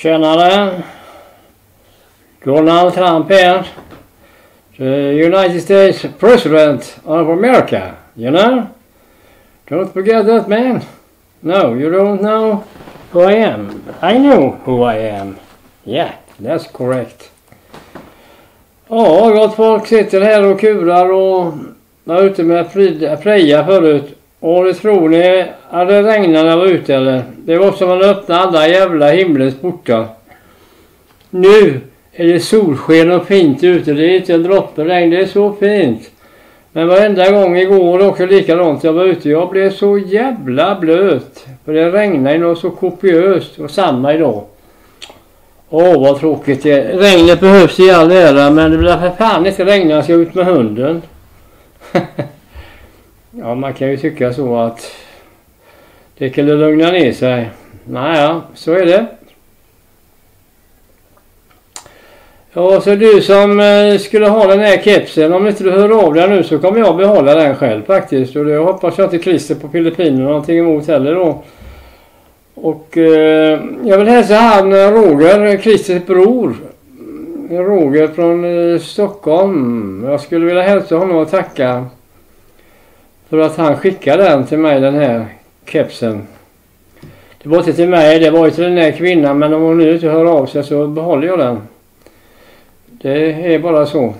Tjenare! Donald Trump här. The United States President of America, you know? Don't forget that man. No, you don't know who I am. I know who I am. Yeah, that's correct. Ja, gott folk sitter här och kurar och var ute med att preja förut. Och det tror ni att det regnade när jag var ute eller? Det var som att man öppnade alla jävla himlens portar. Nu är det solsken och fint ute. Det är inte en droppe regn. Det är så fint. Men varenda gång igår också likadant. Jag var ute. Jag blev så jävla blöt. För det regnade något så kopiöst. Och samma idag. Åh vad tråkigt det är. Regnet behövs i all ära men det blir för fan inte regna när jag ska ut med hunden. ja man kan ju tycka så att det kunde lugna ner sig. Naja, så är det. Ja, så du som eh, skulle ha den här kepsen, om inte du hör av dig nu så kommer jag behålla den själv faktiskt. Och det hoppas jag inte Christer på Filippinerna har någonting emot heller då. Och eh, jag vill hälsa han eh, Roger, Christers bror. Roger från eh, Stockholm. Jag skulle vilja hälsa honom och tacka för att han skickade den till mig den här kepsen. Det var inte till mig, det var ju till den här kvinnan men om hon nu inte hör av sig så behåller jag den. Det är bara så.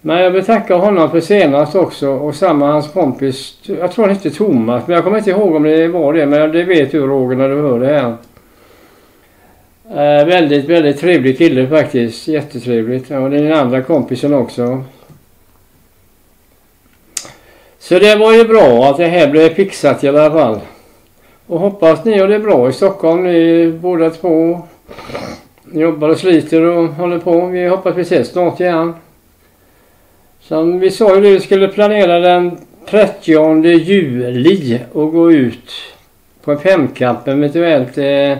Men jag vill tacka honom för senast också och samma hans kompis. Jag tror han hette Thomas men jag kommer inte ihåg om det var det men det vet du Roger när du hör det här. Eh, väldigt, väldigt trevlig kille faktiskt. Jättetrevligt. Och den andra kompisen också. Så det var ju bra att det här blev fixat i alla fall. Och hoppas ni har det bra i Stockholm ni båda två. Jobbar och sliter och håller på. Vi hoppas vi ses snart igen. Sen vi sa ju, vi skulle planera den 30 juli och gå ut på en femkamp eventuellt eh,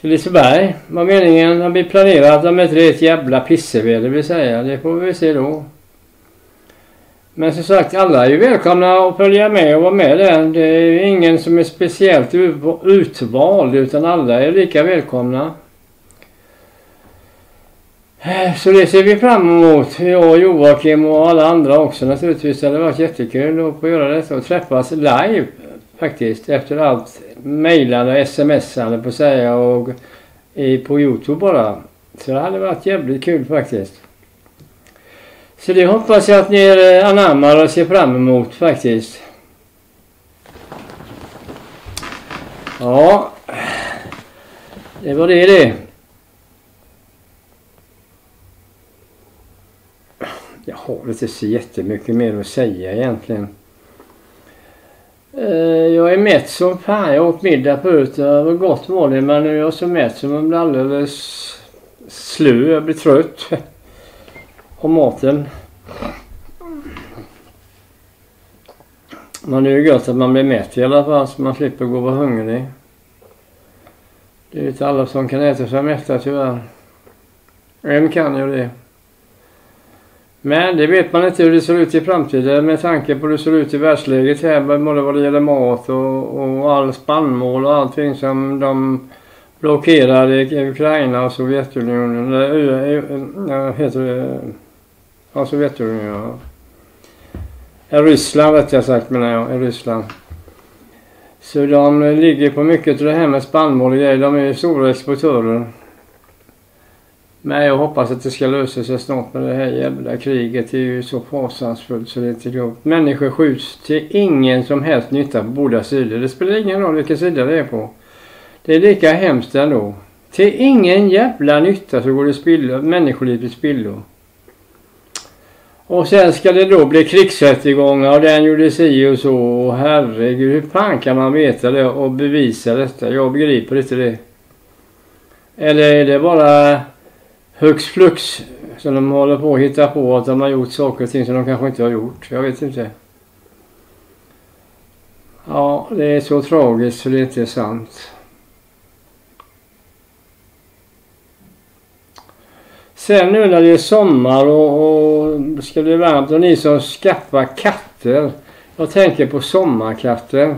till Liseberg. Var meningen. Har vi planerat om inte det är ett jävla pisseväder vill säga. Det får vi se då. Men som sagt, alla är ju välkomna att följa med och vara med där. Det är ju ingen som är speciellt utvald utan alla är lika välkomna. Eh, så det ser vi fram emot. Jag och Joakim och alla andra också naturligtvis. Det hade varit jättekul att få göra detta och träffas live faktiskt. Efter allt mejlande och smsande på att säga och på Youtube bara. Så det hade varit jävligt kul faktiskt. Så det hoppas jag att ni eh, anammar och ser fram emot faktiskt. Ja, det var det det. Jag har inte så jättemycket mer att säga egentligen. Eh, jag är mätt som fan. Jag åt middag förut. Det var gott var det men nu är jag så mätt så man blir alldeles slö. Jag blir trött och maten. Men det är ju gött att man blir mätt i alla fall så man slipper gå och vara hungrig. Det är inte alla som kan äta sig mätta tyvärr. En kan ju det. Men det vet man inte hur det ser ut i framtiden med tanke på hur det ser ut i världsläget här både vad det gäller mat och, och all spannmål och allting som de blockerar i Ukraina och Sovjetunionen. Eller heter det? Ja, Sovjetunionen. Ja. Ryssland rättare sagt menar jag. Ryssland. Så de ligger på mycket av det här med spannmål och grejer. De är ju stora exportörer. Men jag hoppas att det ska lösa sig snart med det här jävla kriget. Det är ju så fasansfullt så det är inte klokt. Människor skjuts till ingen som helst nytta på båda sidor. Det spelar ingen roll vilken sida det är på. Det är lika hemskt ändå. Till ingen jävla nytta så går det spillo, människoliv i spillo. Och sen ska det då bli krigsrättegångar och den gjorde si och så. herregud, hur fan kan man veta det och bevisa detta? Jag begriper inte det. Eller är det bara hux flux som de håller på att hitta på att de har gjort saker och ting som de kanske inte har gjort. Jag vet inte. Ja, det är så tragiskt så det är inte sant. Sen nu när det är sommar och, och ska bli varmt och ni som skaffar katter. Jag tänker på sommarkatter.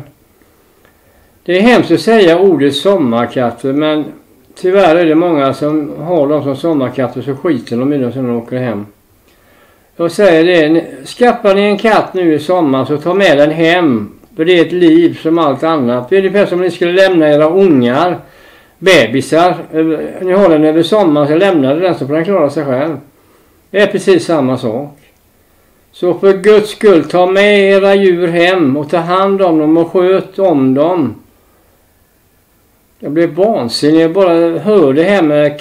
Det är hemskt att säga ordet sommarkatter men tyvärr är det många som har dem som sommarkatter så skiter de i dem sen de åker hem. Jag säger det, skaffar ni en katt nu i sommar så ta med den hem. För det är ett liv som allt annat. Det är ungefär som om ni skulle lämna era ungar, bebisar. Eh, ni har den över sommaren så lämnar den så får den klara sig själv. Det är precis samma sak. Så för Guds skull, ta med era djur hem och ta hand om dem och sköt om dem. Jag blir vansinnig. Jag bara hör det här med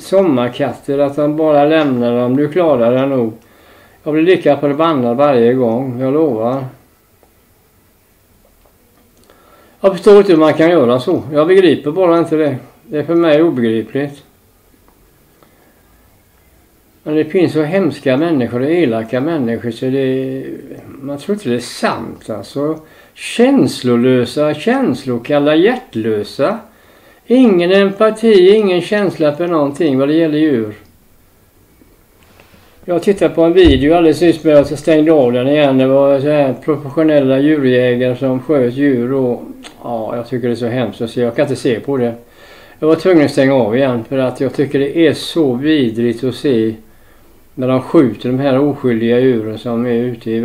sommarkatter, att de bara lämnar dem. Du klarar det nog. Jag blir lika förbannad varje gång, jag lovar. Jag förstår inte hur man kan göra så. Jag begriper bara inte det. Det är för mig obegripligt. Men det finns så hemska människor och elaka människor så det... Man tror inte det är sant alltså. Känslolösa, känslokalla, hjärtlösa. Ingen empati, ingen känsla för någonting vad det gäller djur. Jag tittade på en video alldeles nyss men jag stängde av den igen. Det var så här professionella djurjägare som sköt djur och ja, jag tycker det är så hemskt att se. Jag kan inte se på det. Jag var tvungen att stänga av igen för att jag tycker det är så vidrigt att se när de skjuter de här oskyldiga djuren som är ute i,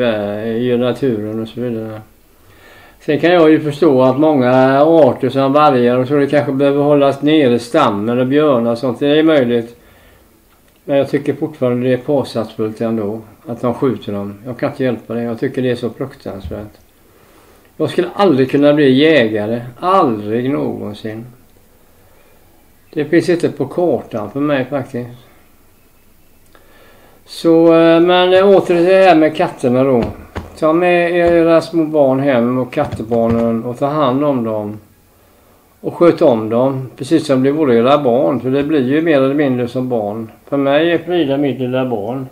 i naturen och så vidare. Sen kan jag ju förstå att många arter som vargar och så det kanske behöver hållas nere stammen och björnar och sånt. Det är möjligt. Men jag tycker fortfarande det är fasansfullt ändå att de skjuter dem. Jag kan inte hjälpa det. Jag tycker det är så fruktansvärt. Jag skulle aldrig kunna bli jägare. Aldrig någonsin. Det finns inte på kartan för mig faktiskt. Så, eh, men eh, åter till det här med katterna då. Ta med era små barn hem och kattebarnen och ta hand om dem. Och sköt om dem precis som det vore era barn. För det blir ju mer eller mindre som barn. För mig är Frida mitt lilla barn.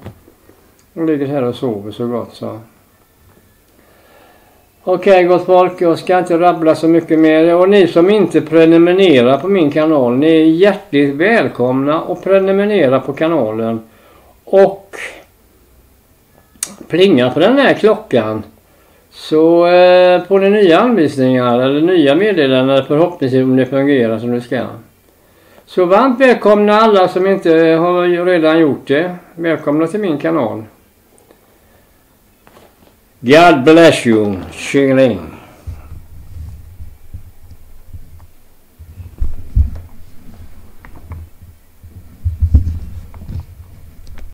Hon ligger här och sover så gott så. Okej okay, gott folk, jag ska inte rabbla så mycket mer. Och ni som inte prenumererar på min kanal, ni är hjärtligt välkomna att prenumerera på kanalen. Och plinga på den här klockan. Så eh, på de nya anvisningar eller nya meddelanden förhoppningsvis om det fungerar som det ska. Så varmt välkomna alla som inte har redan gjort det. Välkomna till min kanal. God bless you. Tjingeling.